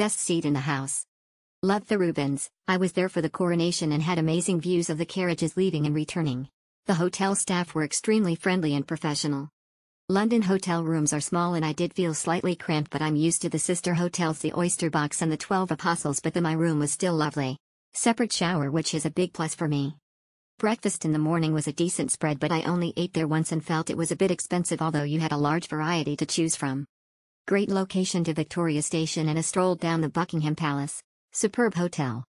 Best seat in the house. Loved the Rubens, I was there for the coronation and had amazing views of the carriages leaving and returning. The hotel staff were extremely friendly and professional. London hotel rooms are small and I did feel slightly cramped but I'm used to the sister hotels the Oyster Box and the Twelve Apostles but the my room was still lovely. Separate shower which is a big plus for me. Breakfast in the morning was a decent spread but I only ate there once and felt it was a bit expensive although you had a large variety to choose from. Great location to Victoria Station and a stroll down the Buckingham Palace. Superb hotel.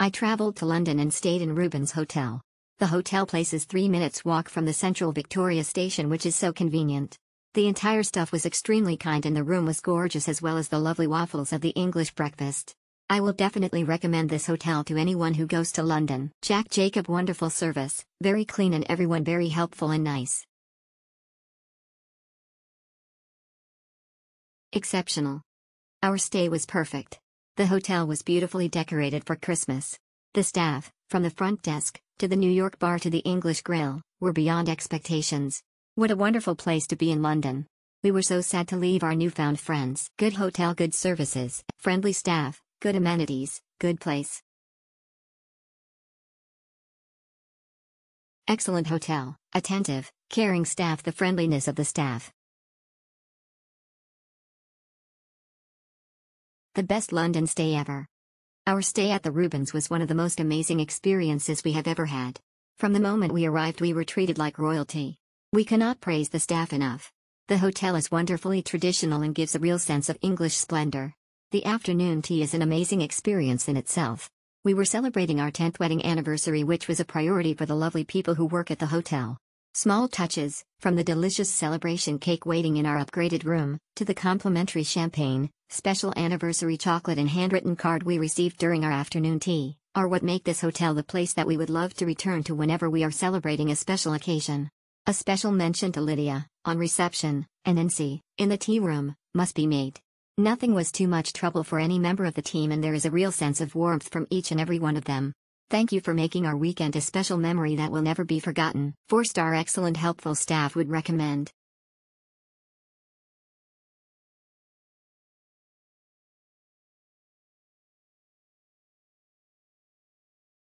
I travelled to London and stayed in Rubens Hotel. The hotel places 3 minutes walk from the central Victoria station which is so convenient. The entire stuff was extremely kind and the room was gorgeous as well as the lovely waffles of the English breakfast. I will definitely recommend this hotel to anyone who goes to London. Jack Jacob wonderful service, very clean and everyone very helpful and nice. Exceptional. Our stay was perfect. The hotel was beautifully decorated for Christmas. The staff, from the front desk, to the New York bar to the English grill, were beyond expectations. What a wonderful place to be in London. We were so sad to leave our newfound friends. Good hotel, good services, friendly staff, good amenities, good place. Excellent hotel, attentive, caring staff, the friendliness of the staff. The best London stay ever. Our stay at the Rubens was one of the most amazing experiences we have ever had. From the moment we arrived we were treated like royalty. We cannot praise the staff enough. The hotel is wonderfully traditional and gives a real sense of English splendor. The afternoon tea is an amazing experience in itself. We were celebrating our 10th wedding anniversary which was a priority for the lovely people who work at the hotel. Small touches, from the delicious celebration cake waiting in our upgraded room, to the complimentary champagne, special anniversary chocolate and handwritten card we received during our afternoon tea, are what make this hotel the place that we would love to return to whenever we are celebrating a special occasion. A special mention to Lydia, on reception, and Nancy, in the tea room, must be made. Nothing was too much trouble for any member of the team and there is a real sense of warmth from each and every one of them. Thank you for making our weekend a special memory that will never be forgotten. 4-star excellent helpful staff would recommend.